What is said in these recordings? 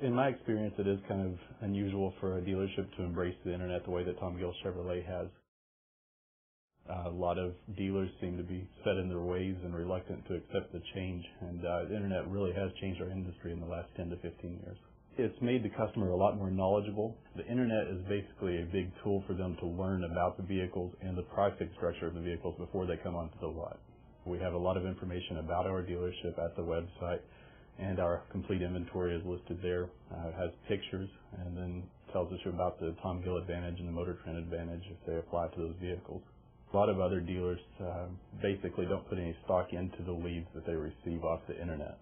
In my experience, it is kind of unusual for a dealership to embrace the internet the way that Tom Gill Chevrolet has. A lot of dealers seem to be set in their ways and reluctant to accept the change, and uh, the internet really has changed our industry in the last 10 to 15 years. It's made the customer a lot more knowledgeable. The internet is basically a big tool for them to learn about the vehicles and the pricing structure of the vehicles before they come onto the lot. We have a lot of information about our dealership at the website and our complete inventory is listed there. Uh, it has pictures and then tells us about the Tom Gill Advantage and the Motor Trend Advantage if they apply to those vehicles. A lot of other dealers uh, basically don't put any stock into the leads that they receive off the internet.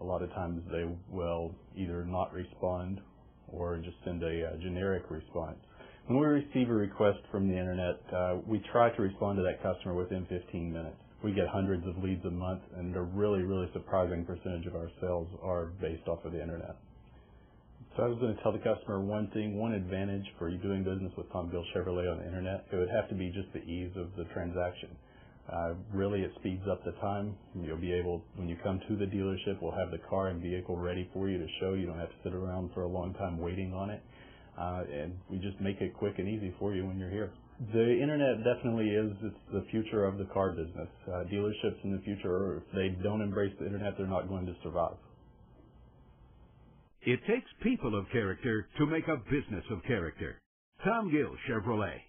A lot of times they will either not respond or just send a, a generic response. When we receive a request from the internet, uh, we try to respond to that customer within 15 minutes we get hundreds of leads a month, and a really, really surprising percentage of our sales are based off of the internet. So I was going to tell the customer one thing, one advantage for you doing business with Tom Gill Chevrolet on the internet, it would have to be just the ease of the transaction. Uh, really, it speeds up the time. You'll be able, when you come to the dealership, we'll have the car and vehicle ready for you to show. You don't have to sit around for a long time waiting on it. Uh, and we just make it quick and easy for you when you're here. The internet definitely is it's the future of the car business. Uh, dealerships in the future, if they don't embrace the internet, they're not going to survive. It takes people of character to make a business of character. Tom Gill Chevrolet.